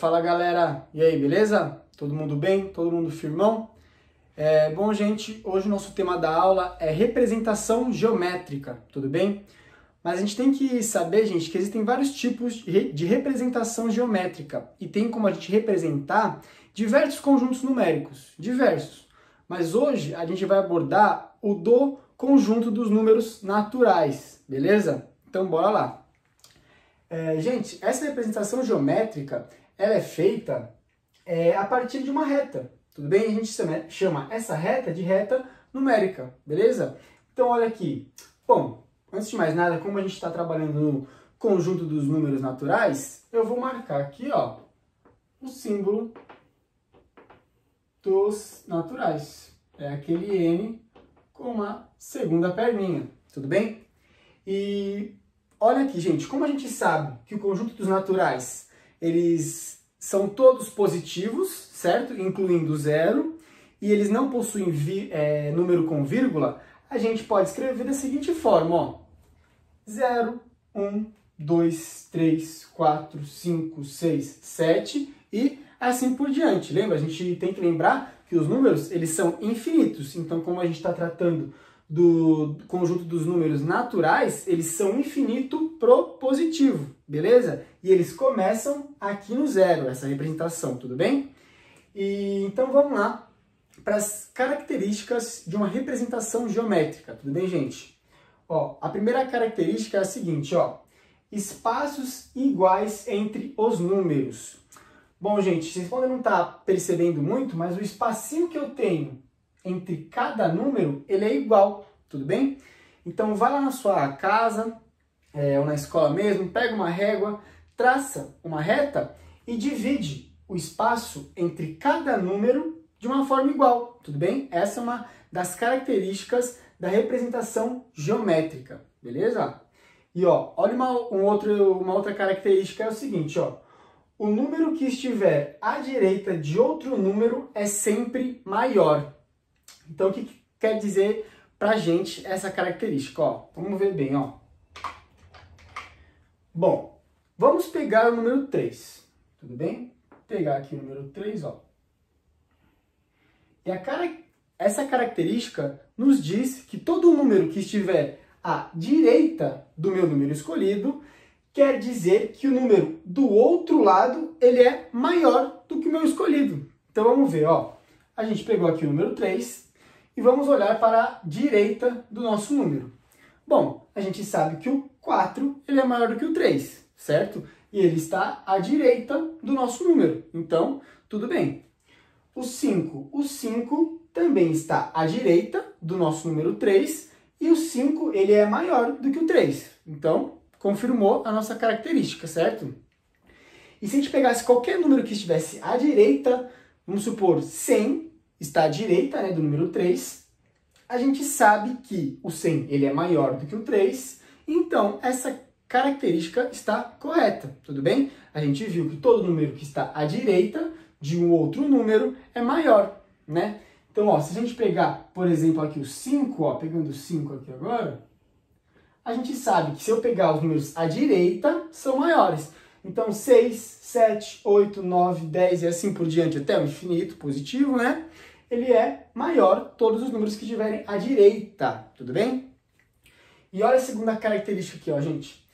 fala galera, e aí, beleza? Todo mundo bem? Todo mundo firmão? É, bom, gente, hoje o nosso tema da aula é representação geométrica, tudo bem? Mas a gente tem que saber, gente, que existem vários tipos de representação geométrica e tem como a gente representar diversos conjuntos numéricos, diversos. Mas hoje a gente vai abordar o do conjunto dos números naturais, beleza? Então bora lá. É, gente, essa representação geométrica ela é feita é, a partir de uma reta, tudo bem? A gente chama essa reta de reta numérica, beleza? Então olha aqui. Bom, Antes de mais nada, como a gente está trabalhando no conjunto dos números naturais, eu vou marcar aqui ó, o símbolo dos naturais. É aquele N com uma segunda perninha, tudo bem? E olha aqui, gente, como a gente sabe que o conjunto dos naturais, eles são todos positivos, certo? Incluindo zero, e eles não possuem é, número com vírgula, a gente pode escrever da seguinte forma, ó. 0, 1, 2, 3, 4, 5, 6, 7 e assim por diante. Lembra? A gente tem que lembrar que os números eles são infinitos. Então, como a gente está tratando do conjunto dos números naturais, eles são infinito propositivo, beleza? E eles começam aqui no zero, essa representação, tudo bem? E, então vamos lá para as características de uma representação geométrica, tudo bem, gente? Ó, a primeira característica é a seguinte, ó, espaços iguais entre os números. Bom, gente, vocês podem não estar tá percebendo muito, mas o espacinho que eu tenho entre cada número, ele é igual, tudo bem? Então, vai lá na sua casa, é, ou na escola mesmo, pega uma régua, traça uma reta e divide o espaço entre cada número de uma forma igual, tudo bem? Essa é uma das características da representação geométrica, beleza? E ó, olha uma, um outro, uma outra característica, é o seguinte, ó. O número que estiver à direita de outro número é sempre maior. Então, o que, que quer dizer pra gente essa característica? Ó, vamos ver bem, ó. Bom, vamos pegar o número 3, tudo bem? Vou pegar aqui o número 3, ó. E a característica essa característica nos diz que todo número que estiver à direita do meu número escolhido quer dizer que o número do outro lado ele é maior do que o meu escolhido. Então vamos ver, ó. A gente pegou aqui o número 3 e vamos olhar para a direita do nosso número. Bom, a gente sabe que o 4 ele é maior do que o 3, certo? E ele está à direita do nosso número. Então, tudo bem. O 5, o 5 também está à direita do nosso número 3 e o 5 ele é maior do que o 3. Então, confirmou a nossa característica, certo? E se a gente pegasse qualquer número que estivesse à direita, vamos supor 100 está à direita né, do número 3, a gente sabe que o 100 ele é maior do que o 3, então essa característica está correta, tudo bem? A gente viu que todo número que está à direita de um outro número é maior, né? Então, ó, se a gente pegar, por exemplo, aqui o 5, ó, pegando o 5 aqui agora, a gente sabe que se eu pegar os números à direita, são maiores. Então, 6, 7, 8, 9, 10 e assim por diante, até o infinito positivo, né? Ele é maior todos os números que estiverem à direita, tudo bem? E olha a segunda característica aqui, ó, gente.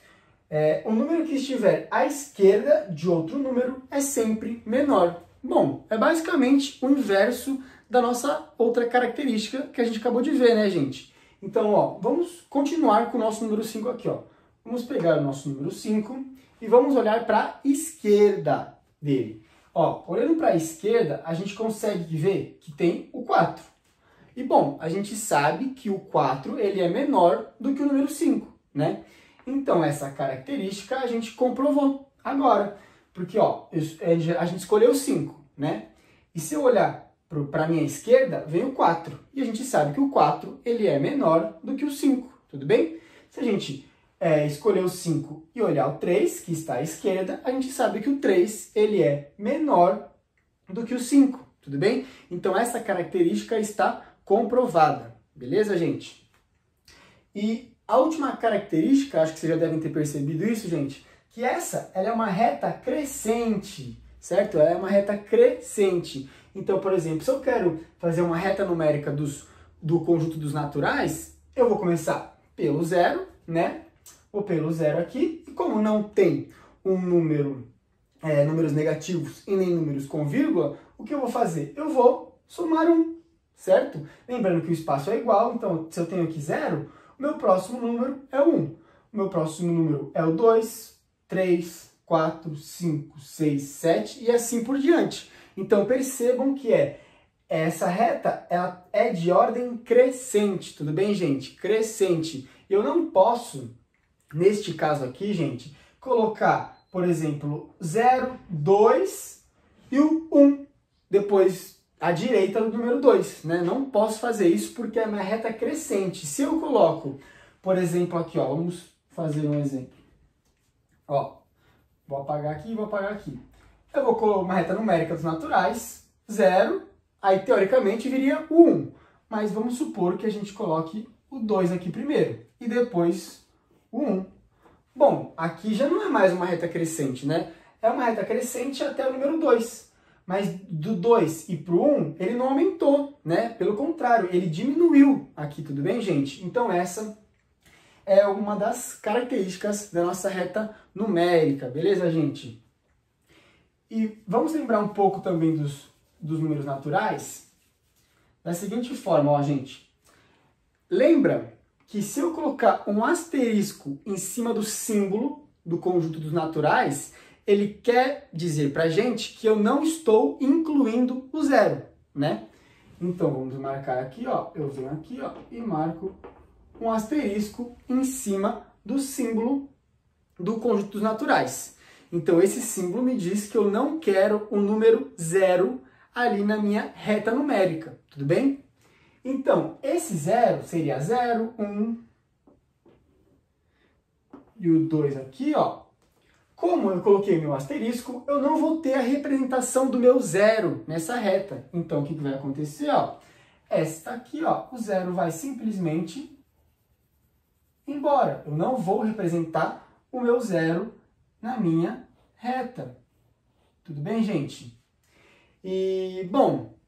É, o número que estiver à esquerda de outro número é sempre menor. Bom, é basicamente o inverso da nossa outra característica que a gente acabou de ver, né, gente? Então, ó, vamos continuar com o nosso número 5 aqui, ó. Vamos pegar o nosso número 5 e vamos olhar para a esquerda dele. Ó, olhando para a esquerda, a gente consegue ver que tem o 4. E bom, a gente sabe que o 4 ele é menor do que o número 5, né? Então, essa característica a gente comprovou agora. Porque, ó, a gente escolheu 5, né? E se eu olhar para a minha esquerda, vem o 4. E a gente sabe que o 4 ele é menor do que o 5, tudo bem? Se a gente é, escolher o 5 e olhar o 3, que está à esquerda, a gente sabe que o 3 ele é menor do que o 5, tudo bem? Então essa característica está comprovada, beleza, gente? E a última característica, acho que vocês já devem ter percebido isso, gente, que essa ela é uma reta crescente, certo? É uma reta crescente. Então, por exemplo, se eu quero fazer uma reta numérica dos, do conjunto dos naturais, eu vou começar pelo zero, né? Ou pelo zero aqui. E como não tem um número, é, números negativos e nem números com vírgula, o que eu vou fazer? Eu vou somar um, certo? Lembrando que o espaço é igual, então se eu tenho aqui zero, o meu próximo número é o 1. O meu próximo número é o 2, 3, 4, 5, 6, 7 e assim por diante. Então percebam que é essa reta ela é de ordem crescente, tudo bem, gente? Crescente. Eu não posso, neste caso aqui, gente, colocar, por exemplo, 0, 2 e o 1 depois à direita do número 2, né? Não posso fazer isso porque é uma reta crescente. Se eu coloco, por exemplo, aqui, ó, vamos fazer um exemplo. Ó, vou apagar aqui e vou apagar aqui eu vou colocar uma reta numérica dos naturais, 0, aí teoricamente viria o 1. Mas vamos supor que a gente coloque o 2 aqui primeiro e depois o 1. Bom, aqui já não é mais uma reta crescente, né? É uma reta crescente até o número 2. Mas do 2 e para o 1, ele não aumentou, né? Pelo contrário, ele diminuiu aqui, tudo bem, gente? Então essa é uma das características da nossa reta numérica, beleza, gente? E vamos lembrar um pouco também dos, dos números naturais da seguinte forma, ó, gente. Lembra que se eu colocar um asterisco em cima do símbolo do conjunto dos naturais, ele quer dizer para gente que eu não estou incluindo o zero, né? Então vamos marcar aqui, ó. Eu venho aqui, ó, e marco um asterisco em cima do símbolo do conjunto dos naturais. Então esse símbolo me diz que eu não quero o número zero ali na minha reta numérica, tudo bem? Então, esse zero seria 0, 1, um, e o 2 aqui, ó. Como eu coloquei meu asterisco, eu não vou ter a representação do meu zero nessa reta. Então, o que, que vai acontecer? Ó? Esta aqui, ó, o zero vai simplesmente embora. Eu não vou representar o meu zero na minha reta. Tudo bem, gente? E, bom,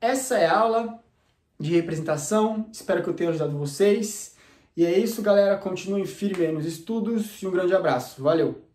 essa é a aula de representação. Espero que eu tenha ajudado vocês. E é isso, galera. Continuem firmes nos estudos e um grande abraço. Valeu!